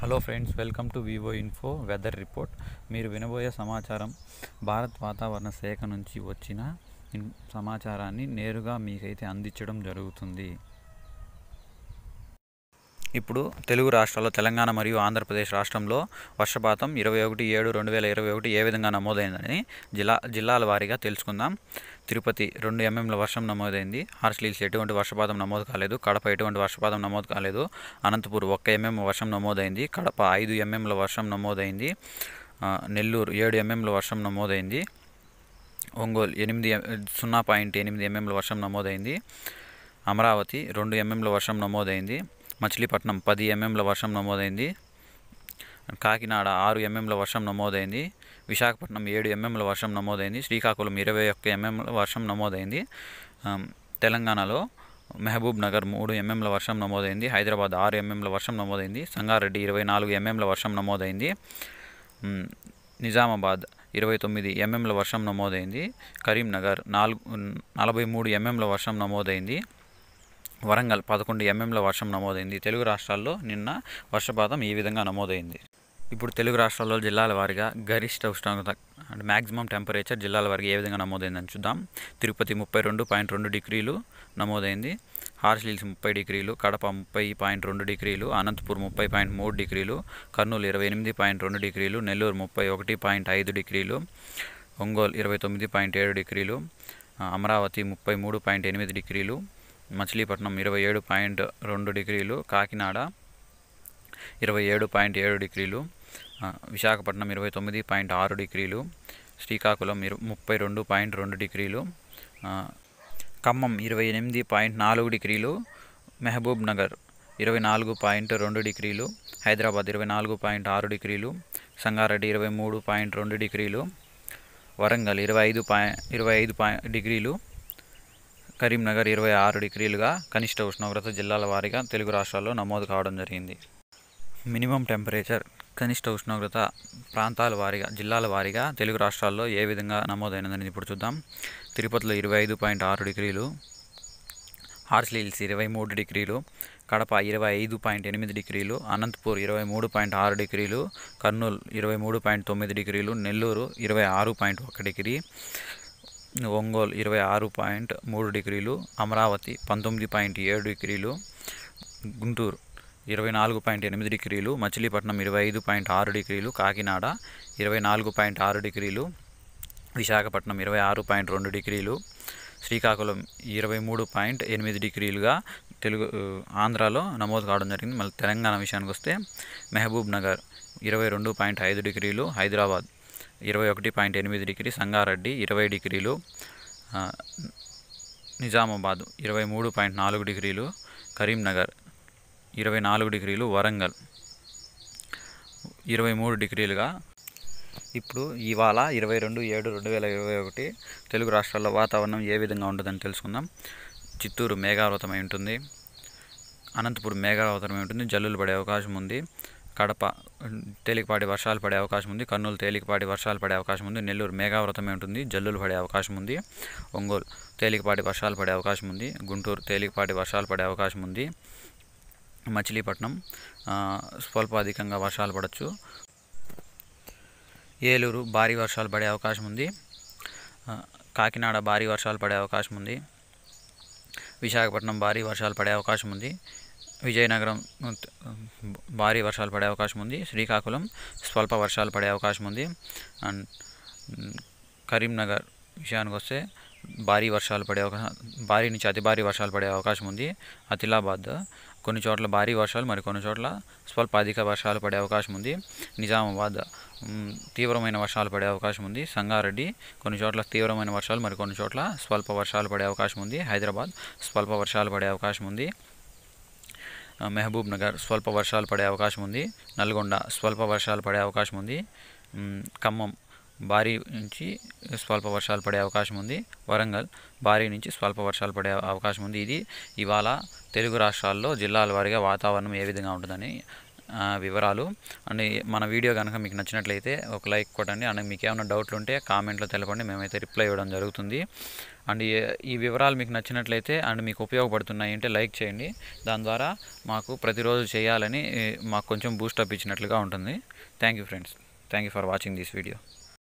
Hello friends welcome to Vivo info weather report. మీరు వినబోయే సమాచారం భారత్ వాతావరణ శాఖ నుంచి వచ్చిన సమాచారాన్ని నేరుగా మీకైతే అందించడం జరుగుతుంది. ఇప్పుడు తెలుగు రాష్ట్రాల్లో తెలంగాణ మరియు ఆంధ్రప్రదేశ్ రాష్ట్రంలో వర్షపాతం ఇరవై ఒకటి ఏడు రెండు వేల ఇరవై ఒకటి ఏ విధంగా నమోదైందని జిల్లా జిల్లాల వారీగా తెలుసుకుందాం. తిరుపతి రెండు ఎంఎంల వర్షం నమోదైంది. హార్స్లీస్ ఎటువంటి వర్షపాతం నమోదు కాలేదు. కడప ఎటువంటి వర్షపాతం నమోదు కాలేదు. అనంతపూర్ ఒక్క ఎంఎం వర్షం నమోదైంది. కడప ఐదు ఎంఎంల వర్షం నమోదైంది. నెల్లూరు ఏడు ఎంఎంల వర్షం నమోదైంది. ఒంగోలు ఎనిమిది సున్నా పాయింట్ ఎనిమిది ఎంఎంల వర్షం నమోదైంది. అమరావతి రెండు ఎంఎంల వర్షం నమోదైంది. మచిలీపట్నం పది ఎంఎంల వర్షం నమోదైంది. కాకినాడ ఆరు ఎంఎంల వర్షం నమోదైంది. విశాఖపట్నం ఏడు ఎంఎంల వర్షం నమోదైంది. శ్రీకాకుళం ఇరవై ఒక్క ఎంఎంల వర్షం నమోదైంది. తెలంగాణలో మహబూబ్ నగర్ మూడు ఎంఎంల వర్షం నమోదైంది. హైదరాబాద్ ఆరు ఎంఎంల వర్షం నమోదైంది. సంగారెడ్డి ఇరవై నాలుగు ఎంఎంల వర్షం నమోదైంది. నిజామాబాద్ ఇరవై తొమ్మిది ఎంఎంల వర్షం నమోదైంది. కరీంనగర్ నాలుగు నలభై మూడు ఎంఎంల వర్షం నమోదైంది. వరంగల్ పదకొండు ఎంఎంల వర్షం నమోదైంది. తెలుగు రాష్ట్రాల్లో నిన్న వర్షపాతం ఈ విధంగా నమోదైంది. ఇప్పుడు తెలుగు రాష్ట్రాల్లో జిల్లాల వారీగా గరిష్ట ఉష్ణోగ్రత అంటే మ్యాక్సిమం టెంపరేచర్ జిల్లాల వారికి ఏ విధంగా నమోదైందని చూద్దాం. తిరుపతి ముప్పై రెండు పాయింట్ రెండు డిగ్రీలు నమోదైంది. హార్స్లీల్స్ ముప్పై డిగ్రీలు కడప ముప్పై పాయింట్ రెండు డిగ్రీలు అనంతపూర్ ముప్పై పాయింట్ మూడు డిగ్రీలు కర్నూలు ఇరవై ఎనిమిది పాయింట్ రెండు డిగ్రీలు నెల్లూరు ముప్పై ఒకటి పాయింట్ ఐదు డిగ్రీలు ఒంగోలు ఇరవై తొమ్మిది పాయింట్ ఏడు డిగ్రీలు అమరావతి ముప్పై మూడు పాయింట్ ఎనిమిది డిగ్రీలు మచిలీపట్నం ఇరవై ఏడు పాయింట్ రెండు డిగ్రీలు కాకినాడ ఇరవై ఏడు పాయింట్ ఏడు డిగ్రీలు విశాఖపట్నం ఇరవై తొమ్మిది పాయింట్ ఆరు డిగ్రీలు శ్రీకాకుళం ఇరు ముప్పై రెండు పాయింట్ రెండు డిగ్రీలు ఖమ్మం ఇరవై ఎనిమిది పాయింట్ నాలుగు డిగ్రీలు మహబూబ్ నగర్ ఇరవై నాలుగు పాయింట్ రెండు డిగ్రీలు హైదరాబాద్ ఇరవై నాలుగు పాయింట్ ఆరు డిగ్రీలు సంగారెడ్డి ఇరవై మూడు పాయింట్ రెండు డిగ్రీలు వరంగల్ ఇరవై ఐదు పాయి ఇరవై ఐదు పాయి డిగ్రీలు కరీంనగర్ ఇరవై ఆరు డిగ్రీలుగా కనిష్ట ఉష్ణోగ్రత జిల్లాల వారీగా తెలుగు రాష్ట్రాల్లో నమోదు కావడం జరిగింది. మినిమం టెంపరేచర్ కనిష్ట ఉష్ణోగ్రత ప్రాంతాల వారీగా జిల్లాల వారీగా తెలుగు రాష్ట్రాల్లో ఏ విధంగా నమోదైనదని ఇప్పుడు చూద్దాం. తిరుపతిలో ఇరవై ఐదు పాయింట్ ఆరు డిగ్రీలు హార్స్లీల్స్ ఇరవై మూడు డిగ్రీలు కడప ఇరవై ఐదు పాయింట్ ఎనిమిది డిగ్రీలు అనంతపూర్ ఇరవై మూడు పాయింట్ ఆరు డిగ్రీలు కర్నూలు ఇరవై మూడు పాయింట్ తొమ్మిది డిగ్రీలు నెల్లూరు ఇరవై ఆరు పాయింట్ ఒక డిగ్రీ ఒంగోలు ఇరవై ఆరు పాయింట్ మూడు డిగ్రీలు అమరావతి పంతొమ్మిది పాయింట్ ఏడు డిగ్రీలు గుంటూరు ఇరవై నాలుగు పాయింట్ ఎనిమిది డిగ్రీలు మచిలీపట్నం ఇరవై ఐదు పాయింట్ ఆరు డిగ్రీలు కాకినాడ ఇరవై నాలుగు పాయింట్ ఆరు డిగ్రీలు విశాఖపట్నం ఇరవై ఆరు పాయింట్ రెండు డిగ్రీలు శ్రీకాకుళం ఇరవై మూడు పాయింట్ ఎనిమిది డిగ్రీలుగా తెలుగు ఆంధ్రాలో నమోదు కావడం జరిగింది. మళ్ళీ తెలంగాణ విషయానికి వస్తే మహబూబ్ నగర్ ఇరవై రెండు పాయింట్ ఐదు డిగ్రీలు హైదరాబాద్ ఇరవై ఒకటి పాయింట్ ఎనిమిది డిగ్రీ సంగారెడ్డి ఇరవై డిగ్రీలు నిజామాబాద్ ఇరవై మూడు పాయింట్ నాలుగు డిగ్రీలు కరీంనగర్ ఇరవై నాలుగు డిగ్రీలు వరంగల్ ఇరవై మూడు డిగ్రీలుగా. ఇప్పుడు ఇవాళ ఇరవై రెండు ఏడు రెండు వేల ఇరవై ఒకటి తెలుగు రాష్ట్రాల్లో వాతావరణం ఏ విధంగా ఉంటుందని తెలుసుకుందాం. చిత్తూరు మేఘావృతమై ఉంటుంది. అనంతపురం మేఘావృతమై ఉంటుంది. జల్లులు పడే అవకాశం ఉంది. కడప తేలికపాటి వర్షాలు పడే అవకాశం ఉంది. కర్నూలు తేలికపాటి వర్షాలు పడే అవకాశం ఉంది. నెల్లూరు మేఘావృతమై ఉంటుంది. జల్లులు పడే అవకాశం ఉంది. ఒంగోలు తేలికపాటి వర్షాలు పడే అవకాశం ఉంది. గుంటూరు తేలికపాటి వర్షాలు పడే అవకాశం ఉంది. మచిలీపట్నం స్వల్ప స్వల్పాధికంగా వర్షాలు పడవచ్చు ఏలూరు భారీ వర్షాలు పడే అవకాశం ఉంది. కాకినాడ భారీ వర్షాలు పడే అవకాశం ఉంది. విశాఖపట్నం భారీ వర్షాలు పడే అవకాశం ఉంది. విజయనగరం భారీ వర్షాలు పడే అవకాశం ఉంది. శ్రీకాకుళం స్వల్ప వర్షాలు పడే అవకాశం ఉంది. అండ్ కరీంనగర్ విషయానికి వస్తే భారీ వర్షాలు పడే అవకాశం భారీ నుంచి అతి భారీ వర్షాలు పడే అవకాశం ఉంది. అతిలాబాద్ కొన్ని చోట్ల భారీ వర్షాలు మరి కొన్ని చోట్ల స్వల్ప అధిక వర్షాలు పడే అవకాశం ఉంది. నిజామాబాద్ తీవ్రమైన వర్షాలు పడే అవకాశం ఉంది. సంగారెడ్డి కొన్ని చోట్ల తీవ్రమైన వర్షాలు మరి కొన్ని చోట్ల స్వల్ప వర్షాలు పడే అవకాశం ఉంది. హైదరాబాద్ స్వల్ప వర్షాలు పడే అవకాశం ఉంది. మహబూబ్ నగర్ స్వల్ప వర్షాలు పడే అవకాశం ఉంది. నల్గొండ స్వల్ప వర్షాలు పడే అవకాశం ఉంది. ఖమ్మం భారీ నుంచి స్వల్ప వర్షాలు పడే అవకాశం ఉంది. వరంగల్ భారీ నుంచి స్వల్ప వర్షాలు పడే అవకాశం ఉంది. ఇది ఇవాళ తెలుగు రాష్ట్రాల్లో జిల్లాల వారీగా వాతావరణం ఏ విధంగా ఉంటుందని వివరాలు. అండ్ మన వీడియో కనుక మీకు నచ్చినట్లయితే ఒక లైక్ కొట్టండి. అండ్ మీకు ఏమైనా డౌట్లు ఉంటే కామెంట్లో తెలపండి. మేమైతే రిప్లై ఇవ్వడం జరుగుతుంది. అండ్ ఈ- ఈ వివరాలు మీకు నచ్చినట్లయితే అండ్ మీకు ఉపయోగపడుతున్నాయి అంటే లైక్ చేయండి. దాని ద్వారా మాకు ప్రతిరోజు చేయాలని మాకు కొంచెం బూస్టప్ ఇచ్చినట్లుగా ఉంటుంది. Thank you friends. Thank you for watching this video.